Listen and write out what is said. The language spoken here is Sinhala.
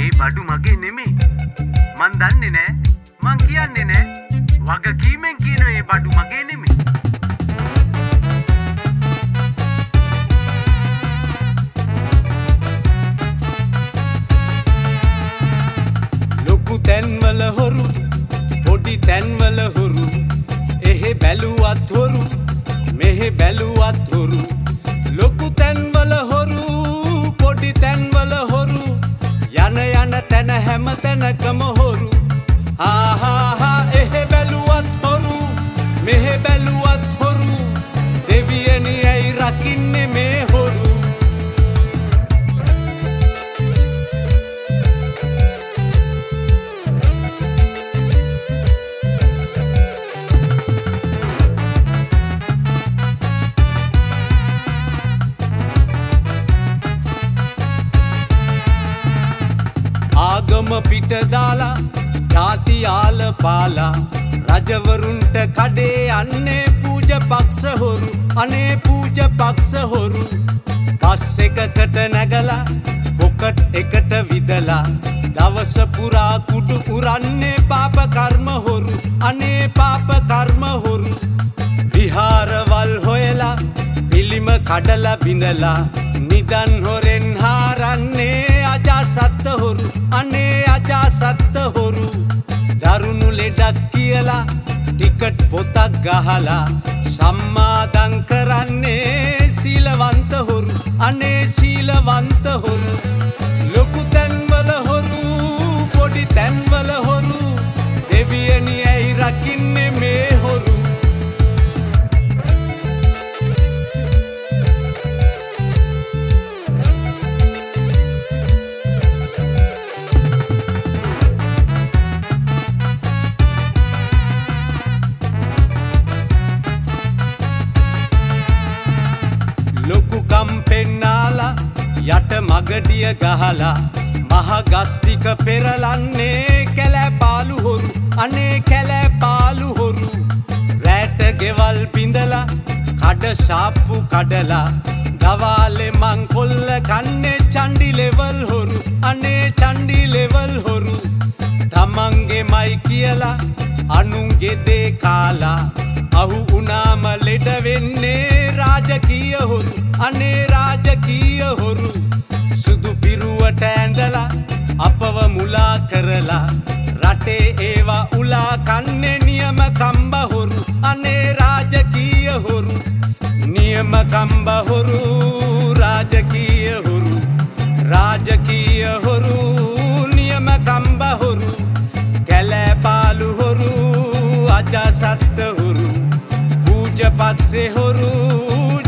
ඒ බඩු මගේ නෙමේ. මන් දන්නේ නෑ. මං කියන්නේ නෑ. වගකීමෙන් කියන ඒ බඩු මගේ නෙමේ. ලොකු තැන්වල හොරු පොඩි තැන්වල හොරු. එහෙ බැලුවත් හොරු මෙහෙ බැලුවත් හොරු. ලොකු තැන්වල තැනකම හොරු. ආහාහා එහෙ බැලුවත් හොරු. මෙහෙ බැලුවත් ආගම පිට දාලා ජාති ආල පාලා රජවරුන්ට කඩේ අන්නේ පූජ පක්ෂ හොරු අනේ පූජ පක්ෂ හොරු. බස් එකකට නැගලා පොකට් එකට විදලා දවස පුරා කුඩු පුරන්නේ පාප කර්ම හොරු අනේ පාප කර්ම හොරු. විහාරවල් හොයලා පිළිම කඩලා බිඳලා නිදන් හොරෙන් දරුණු ලෙඩක් කියලා ටිකට් පොතක් ගහලා සම්මාදං කරන්නේ සීලවන්ත හොරු අනේ සීලවන්ත හොරු. යට මගඩිය ගහලා මහගස්තික පෙරලන්නේ කැලෑපාලු හොරු අනේ කැලෑපාලු හොරු. රෑට ගෙවල් පිඳලා කඩ ශාප්පු කඩලා දවාලෙ මංකොල්ල කන්නේ චණ්ඩි ලෙවල් හොරු අනේ චණ්ඩි ලෙවල් හොරු. තමන්ගේ මයි කියලා අනුන්ගේ දේ කාලා අහු උනාම ලෙඩ වෙන්නේ රාජකීය හොරු අනේ රාජකීය හොරු සුදු පිරුවට ඇඳලා අපව මුලා කරලා රටේ ඒවා උලා කන්නේ නියම කම්බ හොරු අනේ රාජකීය හොරු නියම කම්බ හොරු රාජකීය හොරු රාජකීය හොරු නියම කම්බ හොරු කැලෑපාලු හොරු අජාසත්ත හොරු පූජ පක්ෂේ හොරු ජාති